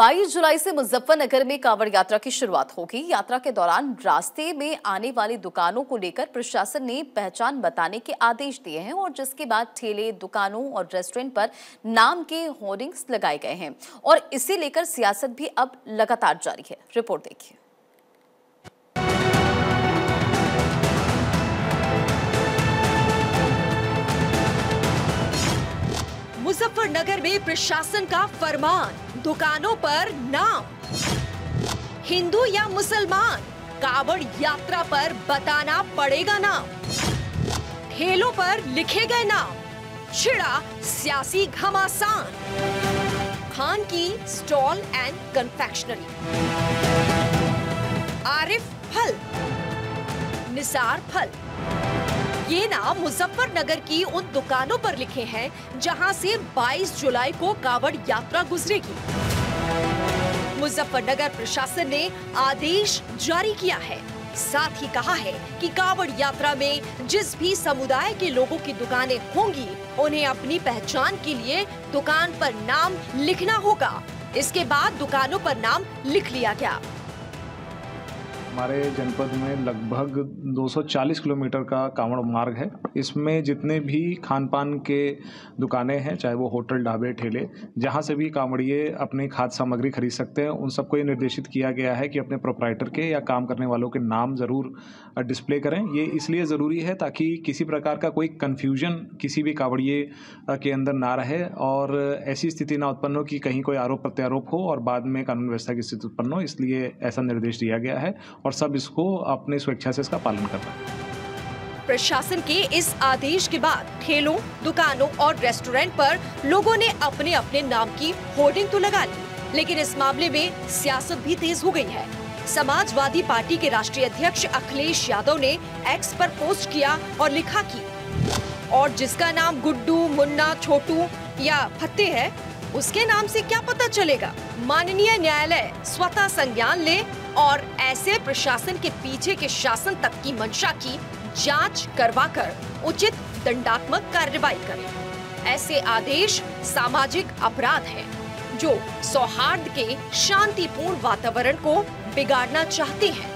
22 जुलाई से मुजफ्फरनगर में कांवड़ यात्रा की शुरुआत होगी। यात्रा के दौरान रास्ते में आने वाली दुकानों को लेकर प्रशासन ने पहचान बताने के आदेश दिए हैं और जिसके बाद ठेले, दुकानों और रेस्टोरेंट पर नाम के होर्डिंग्स लगाए गए हैं। और इसे लेकर सियासत भी अब लगातार जारी है। रिपोर्ट देखिए। मुजफ्फरनगर में प्रशासन का फरमान, दुकानों पर नाम। हिंदू या मुसलमान, कावड़ यात्रा पर बताना पड़ेगा नाम। ठेलों पर लिखे गए नाम, छिड़ा सियासी घमासान। खान की स्टॉल एंड कन्फेक्शनरी। आरिफ फल, निसार फल। ये नाम मुजफ्फरनगर की उन दुकानों पर लिखे हैं, जहाँ से 22 जुलाई को कावड़ यात्रा गुजरेगी। मुजफ्फरनगर प्रशासन ने आदेश जारी किया है। साथ ही कहा है कि कावड़ यात्रा में जिस भी समुदाय के लोगों की दुकानें होंगी, उन्हें अपनी पहचान के लिए दुकान पर नाम लिखना होगा। इसके बाद दुकानों पर नाम लिख लिया गया। हमारे जनपद में लगभग 240 किलोमीटर का कांवड़ मार्ग है। इसमें जितने भी खान पान के दुकानें हैं, चाहे वो होटल, ढाबे, ठेले, जहाँ से भी कांवड़िए अपनी खाद्य सामग्री खरीद सकते हैं, उन सबको ये निर्देशित किया गया है कि अपने प्रोपराइटर के या काम करने वालों के नाम ज़रूर डिस्प्ले करें। ये इसलिए ज़रूरी है ताकि किसी प्रकार का कोई कन्फ्यूज़न किसी भी कांवड़िए के अंदर ना रहे और ऐसी स्थिति ना उत्पन्न हो कि कहीं कोई आरोप प्रत्यारोप हो और बाद में कानून व्यवस्था की स्थिति उत्पन्न हो। इसलिए ऐसा निर्देश दिया गया है और सब इसको अपने स्वेच्छा से इसका पालन करना प्रशासन के इस आदेश के बाद ठेलों, दुकानों और रेस्टोरेंट पर लोगों ने अपने अपने नाम की होर्डिंग तो लगा ली, लेकिन इस मामले में सियासत भी तेज हो गई है। समाजवादी पार्टी के राष्ट्रीय अध्यक्ष अखिलेश यादव ने एक्स पर पोस्ट किया और लिखा कि, और जिसका नाम गुड्डू, मुन्ना, छोटू या फत्ते है, उसके नाम से क्या पता चलेगा? माननीय न्यायालय स्वतः संज्ञान ले और ऐसे प्रशासन के पीछे के शासन तक की मंशा की जाँच करवाकर उचित दंडात्मक कार्रवाई करे। ऐसे आदेश सामाजिक अपराध है, जो सौहार्द के शांतिपूर्ण वातावरण को बिगाड़ना चाहते हैं।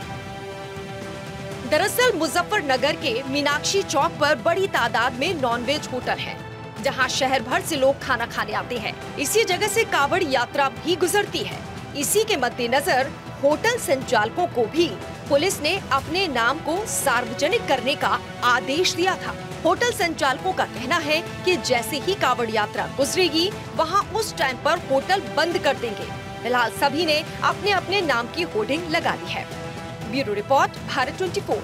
दरअसल मुजफ्फरनगर के मीनाक्षी चौक पर बड़ी तादाद में नॉनवेज होटल है, जहाँ शहर भर से लोग खाना खाने आते हैं। इसी जगह से कावड़ यात्रा भी गुजरती है। इसी के मद्देनजर होटल संचालकों को भी पुलिस ने अपने नाम को सार्वजनिक करने का आदेश दिया था। होटल संचालकों का कहना है कि जैसे ही कावड़ यात्रा गुजरेगी, वहाँ उस टाइम पर होटल बंद कर देंगे। फ़िलहाल सभी ने अपने अपने नाम की होर्डिंग लगा ली है। Bureau report, Bharat 24